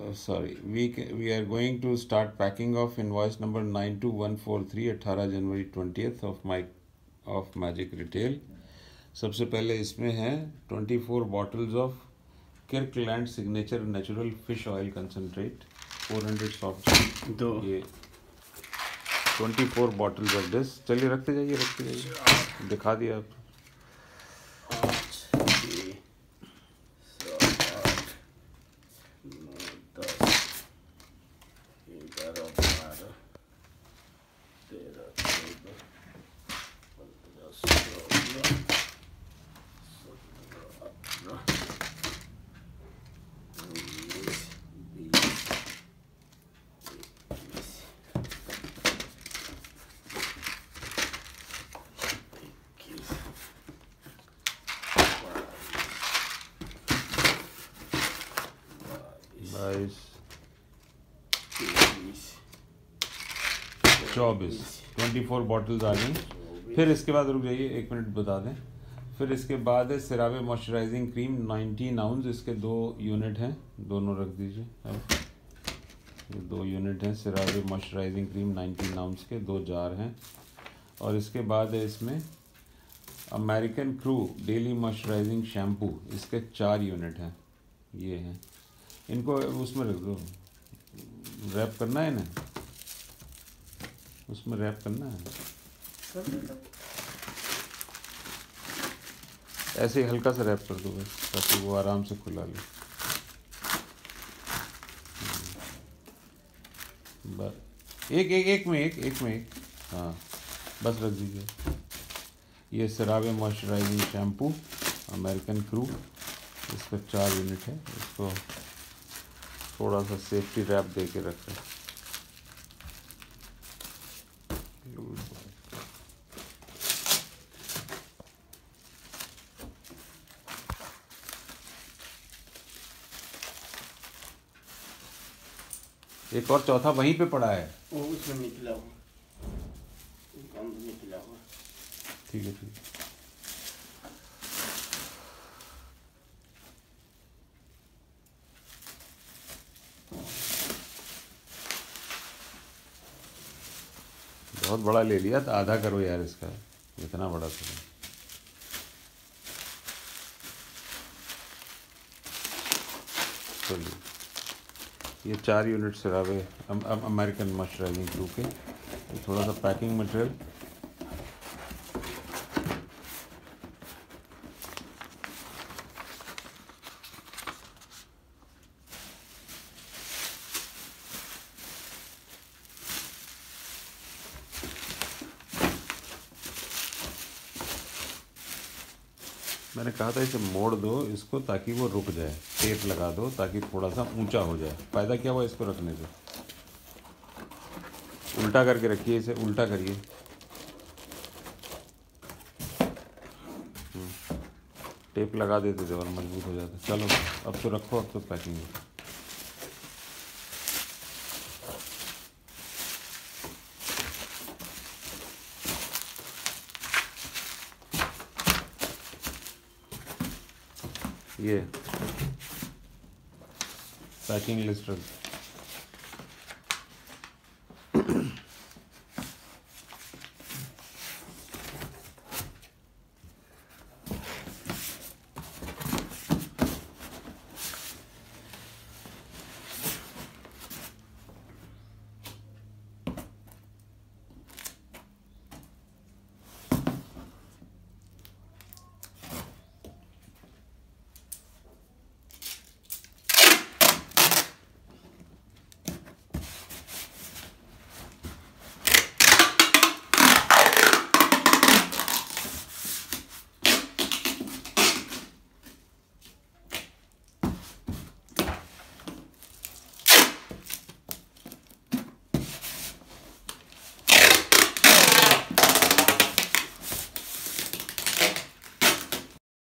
uh, sorry, we we are going to start packing of invoice number nine two one four three अठारह जनवरी twentieth of my of magic retail सबसे पहले इसमें है twenty four bottles of Kirkland signature natural fish oil concentrate four hundred soft दो। ये twenty four bottles of this चलिए रखते जाइए रखते जाइए। दिखा दिया आप। बाईस चौबीस ट्वेंटी फोर बॉटल्स आ गई। फिर इसके बाद रुक जाइए, एक मिनट बता दें। फिर इसके बाद है सिरावे मॉइस्चराइजिंग क्रीम 19 आउंस इसके दो यूनिट हैं, दोनों रख दीजिए। अब दो यूनिट हैं, सिरावे मॉइस्चराइजिंग क्रीम 19 आउंस के दो जार हैं। और इसके बाद है इसमें American crew daily moisturising shampoo. इसके चार यूनिट हैं, ये हैं। इनको उसमें रख दो। रैप करना है ना उसमें रैप करना है? ऐसे ही हल्का सा रैप कर दो बस, ताकि वो आराम से खुला ले। बस। एक एक एक में, एक एक में, एक। हाँ। बस रख दीजिए। ये CeraVe moisturising shampoo, American crew. इसका चार यूनिट है। इसको थोड़ा सा सेफ्टी रैप दे के रखें। एक और चौथा वहीं पे पड़ा है। वो उसमें निकला हुआ। काम निकला हुआ। ठीक है ठीक है। बहुत बड़ा ले लिया तो आधा करो यार इसका इतना बड़ा करो। चलिए ये चार unit CeraVe um, um, American moisturising glue के थोड़ा सा पैकिंग मटेरियल मैंने कहा था इसे मोड़ दो इसको ताकि वो रुक जाए। टेप लगा दो ताकि थोड़ा सा ऊँचा हो जाए। फ़ायदा क्या हुआ इसको रखने से? उल्टा करके रखिए इसे, उल्टा करिए। हम्म। टेप लगा देते थे और मज़बूत हो जाता। चलो, अब तो रखो, अब तो पैकिंग ये पैकिंग लिस्ट रख